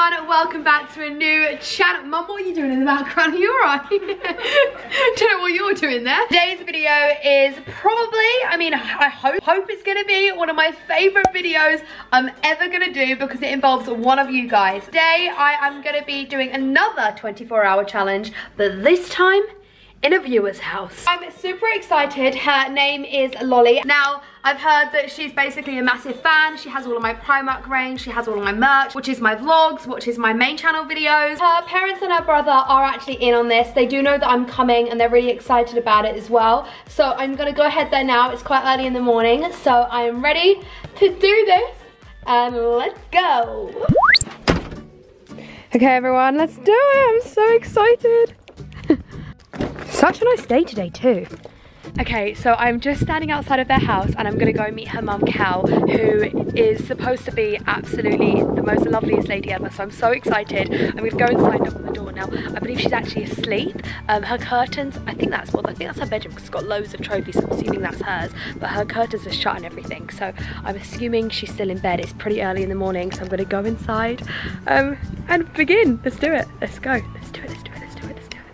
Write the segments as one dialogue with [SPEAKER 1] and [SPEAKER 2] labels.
[SPEAKER 1] everyone, welcome back to a new channel. Mum, what are you doing in the background? Are you alright? Don't know what you're doing there. Today's video is probably, I mean, I hope, hope it's gonna be one of my favorite videos I'm ever gonna do because it involves one of you guys. Today, I am gonna be doing another 24 hour challenge, but this time, in a viewer's house. I'm super excited. Her name is Lolly. Now, I've heard that she's basically a massive fan. She has all of my Primark range. She has all of my merch, watches my vlogs, watches my main channel videos. Her parents and her brother are actually in on this. They do know that I'm coming and they're really excited about it as well. So I'm gonna go ahead there now. It's quite early in the morning. So I am ready to do this. And let's go. Okay, everyone, let's do it. I'm so excited. Such a nice day today too. Okay, so I'm just standing outside of their house and I'm gonna go meet her mum Cal, who is supposed to be absolutely the most loveliest lady ever. So I'm so excited. I'm gonna go inside knock on the door now. I believe she's actually asleep. Um, her curtains, I think that's what I think that's her bedroom because it's got loads of trophies, so I'm assuming that's hers. But her curtains are shut and everything. So I'm assuming she's still in bed. It's pretty early in the morning, so I'm gonna go inside um, and begin. Let's do it. Let's go. Let's do it. Let's do it. Let's do it. Let's do it.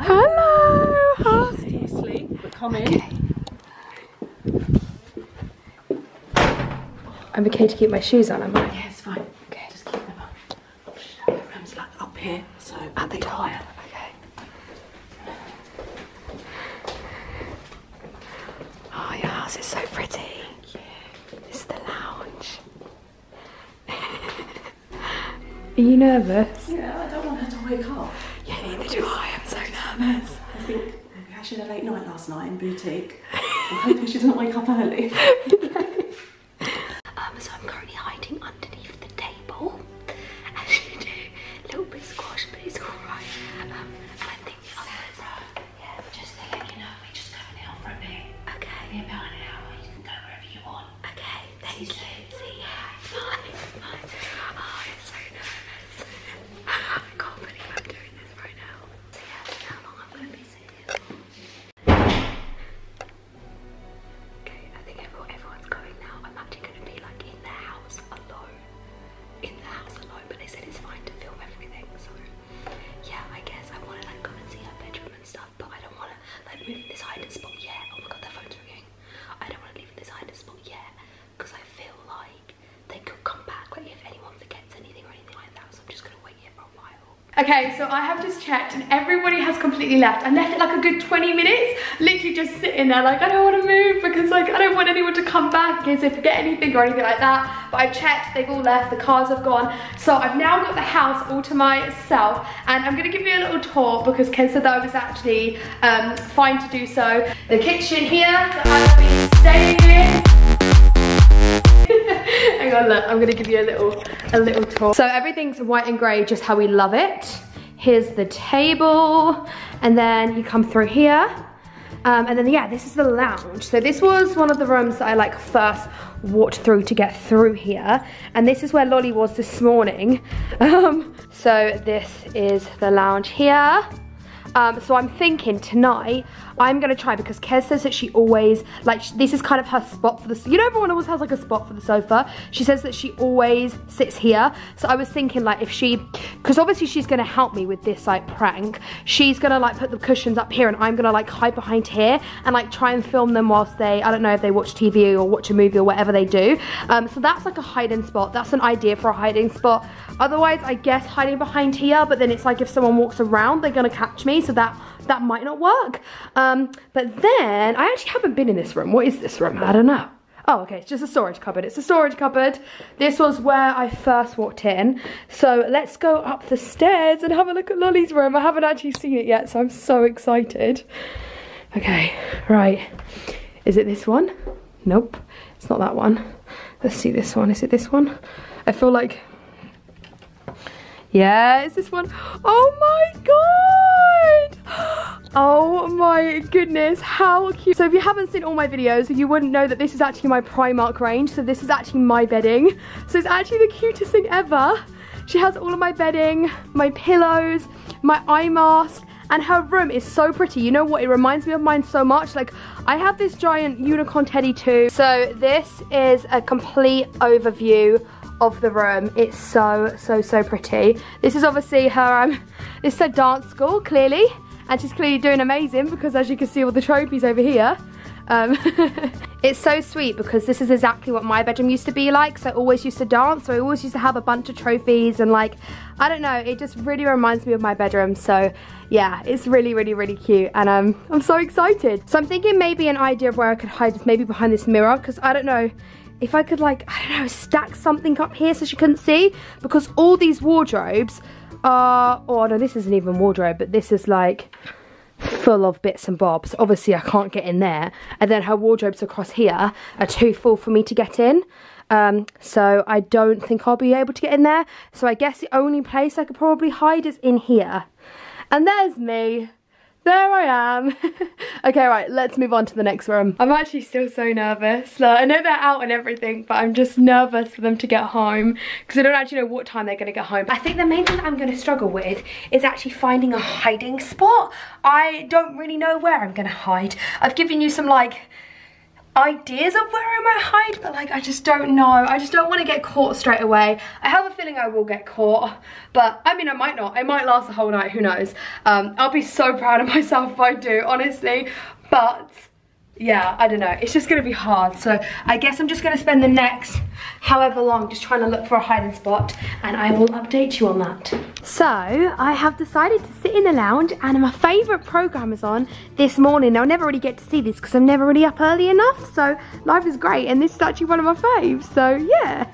[SPEAKER 1] Hello. Hi.
[SPEAKER 2] Asleep, but come in.
[SPEAKER 1] I'm okay to keep my shoes on, am I?
[SPEAKER 2] Yeah, it's fine.
[SPEAKER 1] Okay.
[SPEAKER 2] Just keep them up. The room's like up here, so
[SPEAKER 1] At the top. Okay. Oh, your house is so pretty. This is the lounge. Are you nervous?
[SPEAKER 2] Yeah, I don't want her to wake up.
[SPEAKER 1] Yeah, neither do I. I'm so nervous.
[SPEAKER 2] I think we actually had a late night last night in boutique. I'm hoping she doesn't wake up early.
[SPEAKER 1] Okay, so I have just checked and everybody has completely left. I left it like a good 20 minutes, literally just sitting there like I don't want to move because like I don't want anyone to come back in case they forget anything or anything like that. But I've checked, they've all left, the cars have gone. So I've now got the house all to myself and I'm gonna give you a little tour because Ken said that I was actually um, fine to do so. The kitchen here that I've been staying in. Hang on, look, I'm gonna give you a little, a little tour. So everything's white and gray, just how we love it. Here's the table, and then you come through here. Um, and then yeah, this is the lounge. So this was one of the rooms that I like first walked through to get through here. And this is where Lolly was this morning. Um, so this is the lounge here. Um, so I'm thinking tonight I'm gonna try because Kez says that she always like this is kind of her spot for the you know everyone always has like a spot for the sofa. She says that she always sits here. So I was thinking like if she because obviously she's gonna help me with this like prank. She's gonna like put the cushions up here and I'm gonna like hide behind here and like try and film them whilst they I don't know if they watch TV or watch a movie or whatever they do. Um, so that's like a hiding spot. That's an idea for a hiding spot. Otherwise I guess hiding behind here but then it's like if someone walks around they're gonna catch me so that that might not work. Um, but then, I actually haven't been in this room. What is this room? I don't know. Oh, okay, it's just a storage cupboard. It's a storage cupboard. This was where I first walked in. So let's go up the stairs and have a look at Lolly's room. I haven't actually seen it yet, so I'm so excited. Okay, right. Is it this one? Nope, it's not that one. Let's see this one. Is it this one? I feel like yeah, it's this one. Oh my god! Oh my goodness, how cute. So if you haven't seen all my videos, you wouldn't know that this is actually my Primark range. So this is actually my bedding. So it's actually the cutest thing ever. She has all of my bedding, my pillows, my eye mask, and her room is so pretty. You know what? It reminds me of mine so much. Like, I have this giant unicorn teddy too. So this is a complete overview of the room. It's so, so, so pretty. This is obviously her, um, is her dance school, clearly. And she's clearly doing amazing because as you can see all the trophies over here. Um, it's so sweet because this is exactly what my bedroom used to be like. So I always used to dance. So I always used to have a bunch of trophies and like, I don't know, it just really reminds me of my bedroom. So yeah, it's really, really, really cute. And um, I'm so excited. So I'm thinking maybe an idea of where I could hide this maybe behind this mirror because I don't know if I could like, I don't know, stack something up here so she couldn't see because all these wardrobes are, oh no, this isn't even wardrobe, but this is like, full of bits and bobs. Obviously, I can't get in there. And then her wardrobes across here are too full for me to get in. Um, so I don't think I'll be able to get in there. So I guess the only place I could probably hide is in here. And there's me there I am. okay, right, let's move on to the next room. I'm actually still so nervous. Like, I know they're out and everything, but I'm just nervous for them to get home because I don't actually know what time they're gonna get home. I think the main thing I'm gonna struggle with is actually finding a hiding spot. I don't really know where I'm gonna hide. I've given you some like ideas of where I might hide, but like I just don't know. I just don't want to get caught straight away. I have a feeling I will get caught, but I mean I might not. It might last the whole night, who knows. Um, I'll be so proud of myself if I do, honestly. But yeah, I don't know. It's just gonna be hard. So I guess I'm just gonna spend the next however long just trying to look for a hiding spot and I will update you on that. So I have decided to sit in the lounge and my favourite programme is on this morning. Now I never really get to see this because I'm never really up early enough. So life is great and this is actually one of my faves. So yeah.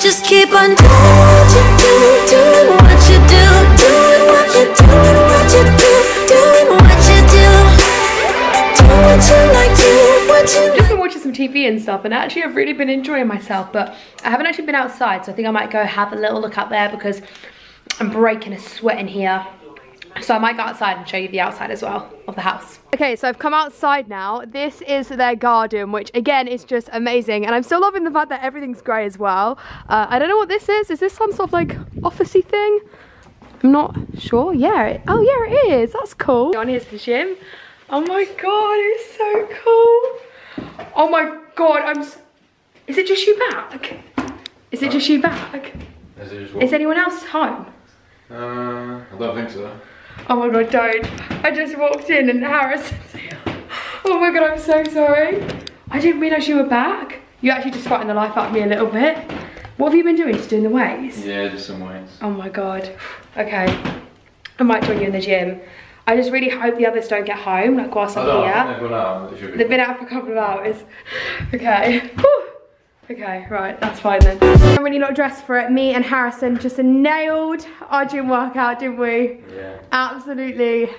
[SPEAKER 3] Just keep on doing what you do, doing what you do, doing what you do, doing what you do, doing what you do, do what you like, do what you
[SPEAKER 1] just been watching some TV and stuff and actually I've really been enjoying myself but I haven't actually been outside so I think I might go have a little look up there because I'm breaking a sweat in here so I might go outside and show you the outside as well of the house. Okay, so I've come outside now. This is their garden, which again is just amazing. And I'm still loving the fact that everything's grey as well. Uh, I don't know what this is. Is this some sort of like officey thing? I'm not sure. Yeah. Oh, yeah, it is. That's cool. On here's the gym. Oh my god, it's so cool. Oh my god, I'm. Is it just you back? Is it just you back?
[SPEAKER 4] Is,
[SPEAKER 1] Is anyone else home?
[SPEAKER 4] Uh, I don't think so.
[SPEAKER 1] Oh my god, don't. I just walked in and Harrison's here. Oh my god, I'm so sorry. I didn't realise you were back. You actually just frightened the life out of me a little bit. What have you been doing? Just doing the weights?
[SPEAKER 4] Yeah, just some weights.
[SPEAKER 1] Oh my god. Okay. I might join you in the gym. I just really hope the others don't get home, like whilst I'm here.
[SPEAKER 4] they've out. They.
[SPEAKER 1] They've been out for a couple of hours. Okay. Whew. Okay, right, that's fine then. I'm really not dressed for it. Me and Harrison just nailed our gym workout, didn't we?
[SPEAKER 4] Yeah.
[SPEAKER 1] Absolutely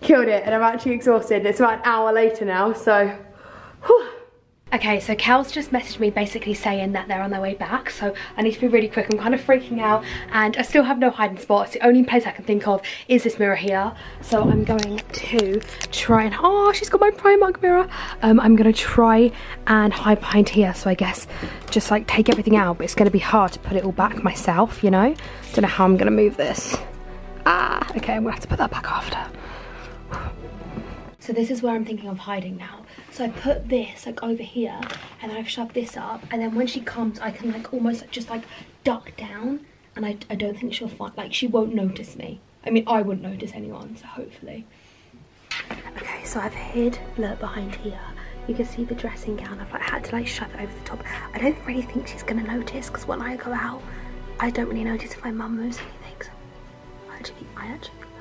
[SPEAKER 1] killed it and I'm actually exhausted. It's about an hour later now, so. Okay, so Cal's just messaged me basically saying that they're on their way back, so I need to be really quick. I'm kind of freaking out and I still have no hiding spots. The only place I can think of is this mirror here. So I'm going to try and, oh, she's got my Primark mirror. Um, I'm gonna try and hide behind here. So I guess just like take everything out, but it's gonna be hard to put it all back myself, you know? Don't know how I'm gonna move this. Ah, okay, I'm gonna have to put that back after. So this is where I'm thinking of hiding now. So I put this like over here and I've shoved this up and then when she comes I can like almost just like duck down and I, I don't think she'll find, like she won't notice me. I mean I wouldn't notice anyone so hopefully. Okay so I've hid, look behind here. You can see the dressing gown. I've like, had to like shove it over the top. I don't really think she's gonna notice because when I go out I don't really notice if my mum moves anything. So I actually, I actually think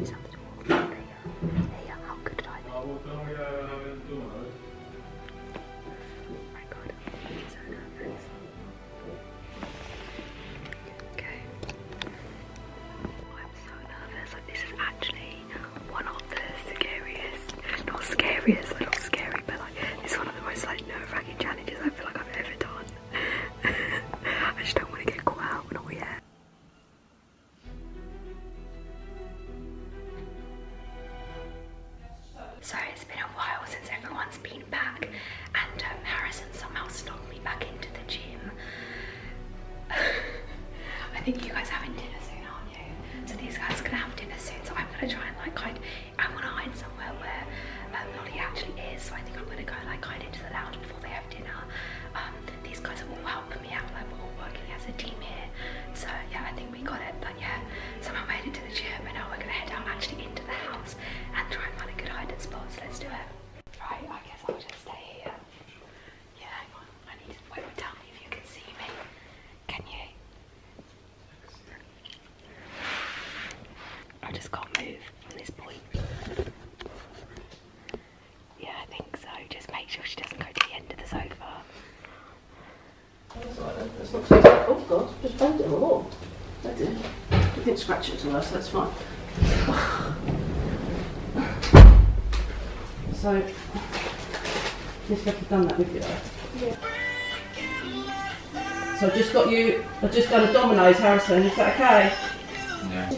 [SPEAKER 1] that's it. kind of It's not like,
[SPEAKER 2] oh God, just banged it on the. I did. I did scratch it to us, that's fine. so, just like you've done that with you. Yeah. So I've just got you, I've just done a Domino's, Harrison, is that okay?
[SPEAKER 4] Yeah.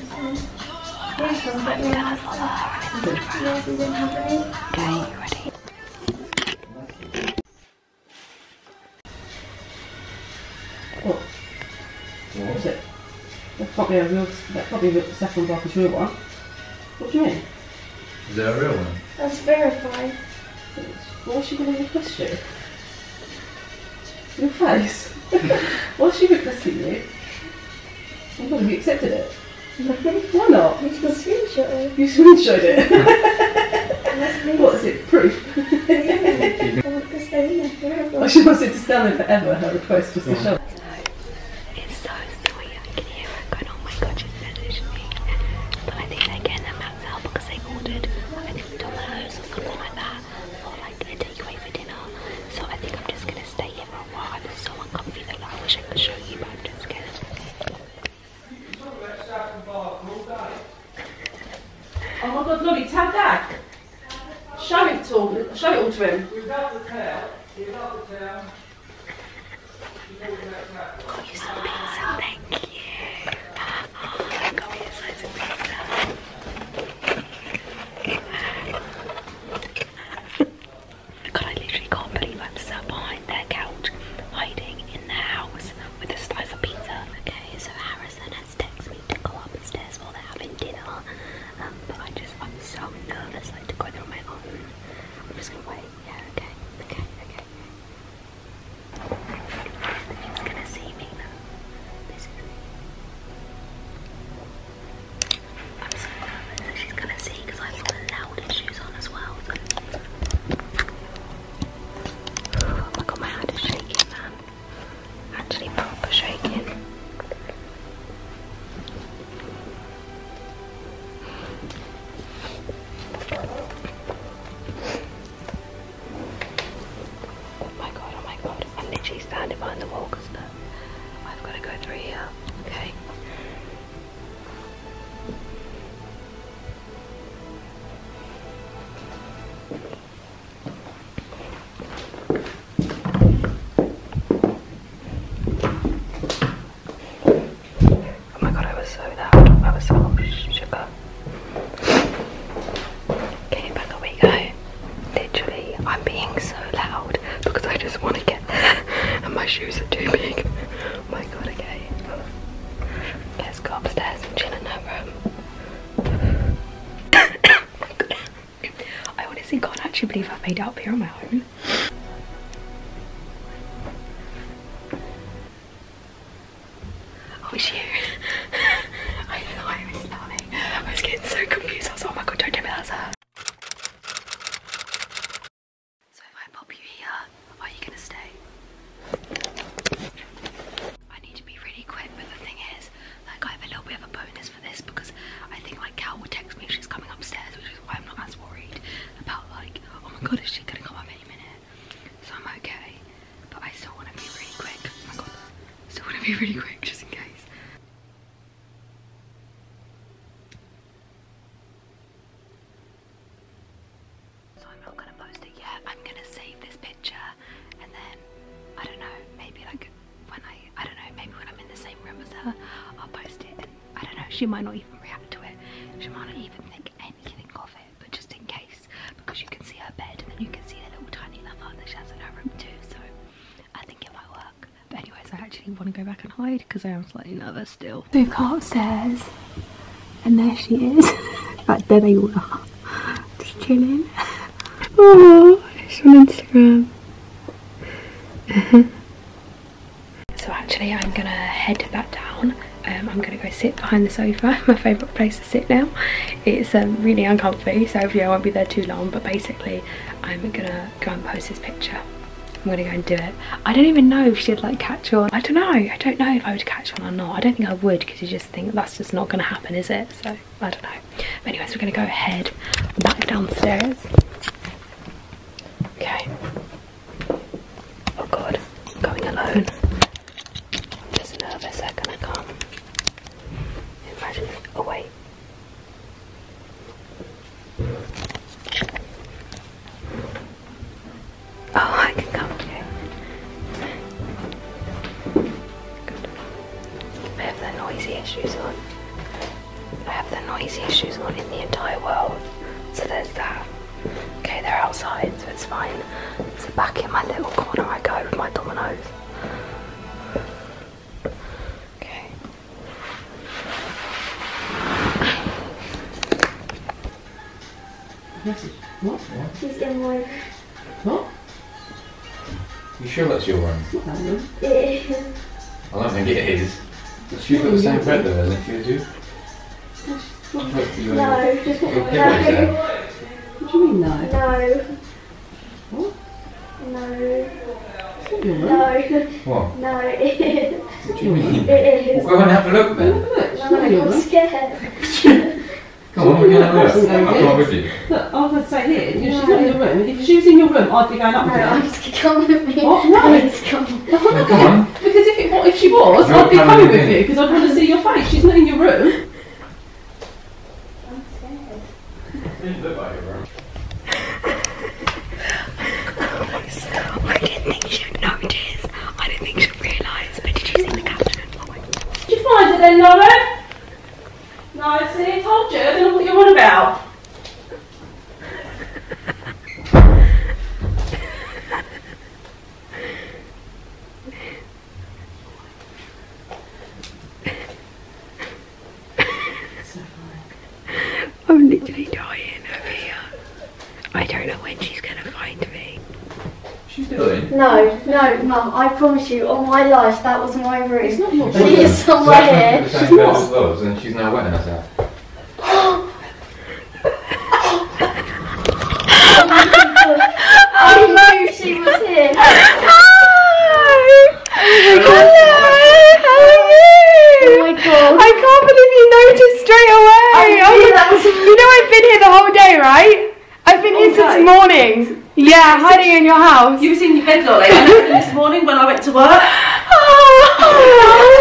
[SPEAKER 2] Yeah, can't be a real. That can't be a real Saffron Barker's real one. What do you mean?
[SPEAKER 4] Is that a real one?
[SPEAKER 5] That's verified.
[SPEAKER 2] What's she going to request you? Your face. Why's she requesting you? I'm to you accepted it. Why not?
[SPEAKER 5] You screenshot it.
[SPEAKER 2] You screenshot it. what is it? Proof. Yeah.
[SPEAKER 5] I want to stay in there
[SPEAKER 2] she wants it to stand there forever. Her request was to show.
[SPEAKER 1] I'm being so loud because I just want to get there and my shoes are too big. Oh my god, okay. Let's go upstairs and chill in her room. Oh I honestly can't actually believe I made it up here on my own. really quick just in case. So I'm not gonna post it yet. I'm gonna save this picture and then I don't know, maybe like when I I don't know, maybe when I'm in the same room as her, I'll post it and I don't know, she might not even react to it. She might not even think anything want to go back and hide because I am slightly nervous still.
[SPEAKER 6] So we've got upstairs and there she is. like there they all are. Just chilling. Oh,
[SPEAKER 1] she's on Instagram. so actually I'm gonna head back down. Um, I'm gonna go sit behind the sofa, my favourite place to sit now. It's um, really uncomfy so hopefully I won't be there too long but basically I'm gonna go and post this picture. I'm gonna go and do it. I don't even know if she'd like catch on. I don't know. I don't know if I would catch on or not. I don't think I would because you just think that's just not gonna happen, is it? So I don't know. But anyways, we're gonna go ahead back downstairs. I have the noisiest shoes on. I have the noisiest shoes on in the entire world. So there's that. Okay, they're outside, so it's fine. So back in my little corner I go with my Domino's. Okay.
[SPEAKER 2] Message. What?
[SPEAKER 5] She's in my
[SPEAKER 2] What?
[SPEAKER 4] You sure that's your one?
[SPEAKER 2] Not that one.
[SPEAKER 5] it
[SPEAKER 4] I don't think it is. She's got the same bed though, hasn't she, as you? Look, you
[SPEAKER 5] No.
[SPEAKER 4] Your pillows there.
[SPEAKER 2] What do you mean no?
[SPEAKER 5] No.
[SPEAKER 2] What?
[SPEAKER 5] No.
[SPEAKER 2] It's not your room.
[SPEAKER 5] No.
[SPEAKER 4] What?
[SPEAKER 5] No, it is.
[SPEAKER 4] What do you mean?
[SPEAKER 5] It is.
[SPEAKER 4] Well, go and have a look then.
[SPEAKER 2] Look, it's
[SPEAKER 5] No,
[SPEAKER 2] not your
[SPEAKER 5] I'm scared.
[SPEAKER 4] Come on, we can have a look. I'll
[SPEAKER 2] okay.
[SPEAKER 4] come with you.
[SPEAKER 2] Look, I was going to say here, if she's not in your room, if she was in your room, I'd be going up
[SPEAKER 5] No,
[SPEAKER 2] with her.
[SPEAKER 5] I'm just come with me.
[SPEAKER 2] What? No.
[SPEAKER 5] Please come.
[SPEAKER 4] Yeah, come on.
[SPEAKER 2] Because if, if she was,
[SPEAKER 4] You're
[SPEAKER 2] I'd be
[SPEAKER 4] coming
[SPEAKER 2] coming
[SPEAKER 4] with
[SPEAKER 2] with you because I'd want to see your face. She's not in your room.
[SPEAKER 5] I'm scared.
[SPEAKER 4] You look like it, bro.
[SPEAKER 7] I didn't think she'd notice. I didn't think she'd realise. But did you see the caption? Oh my god.
[SPEAKER 2] Did you find it then, Lauren? No, see, I told you. I don't know what you're on about.
[SPEAKER 7] I'm literally dying over here. I don't know when she's gonna find me.
[SPEAKER 4] She's still in.
[SPEAKER 5] No, no, Mum, I promise you, on my life, that was my room.
[SPEAKER 2] It's not your
[SPEAKER 5] She
[SPEAKER 2] room.
[SPEAKER 5] is somewhere here.
[SPEAKER 4] The same bed as us, and she's now wetting herself.
[SPEAKER 5] I knew she was here. Oh my god.
[SPEAKER 1] I can't believe you noticed straight away.
[SPEAKER 5] I knew that was-
[SPEAKER 1] you know I've been here the whole day, right? I've been here since
[SPEAKER 2] Okay.
[SPEAKER 1] morning. Yeah, hiding in your house.
[SPEAKER 2] You was in your bed, Lolly. This morning when I went to work.
[SPEAKER 1] Oh,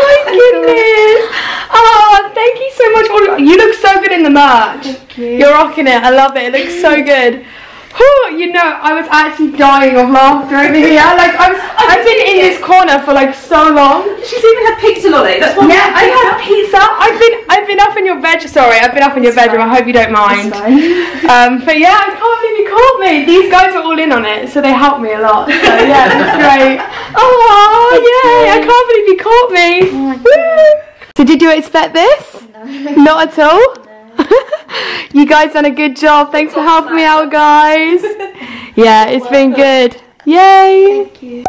[SPEAKER 1] my goodness. Oh, thank you so much. You look so good in the merch.
[SPEAKER 5] Thank you.
[SPEAKER 1] You're rocking it. I love it. It looks so good. You know, I was actually dying of laughter over here. Like I was, I've been in this corner for like so long.
[SPEAKER 2] She's even had pizza, Lolly. That's one
[SPEAKER 1] Yeah, I had pizza. I've been, I've been up in your bed. Sorry, I've been up in your bedroom. I hope you don't mind. Um, but yeah, I can't believe you caught me. These guys are all in on it, so they helped me a lot. So yeah, that's great. Oh yay! I can't believe you caught me.
[SPEAKER 5] Oh my
[SPEAKER 1] Woo. So did you do expect this? No. Not at all. you guys done a good job. Thanks for helping me out, guys. Yeah, it's been good. Yay!
[SPEAKER 5] Thank you.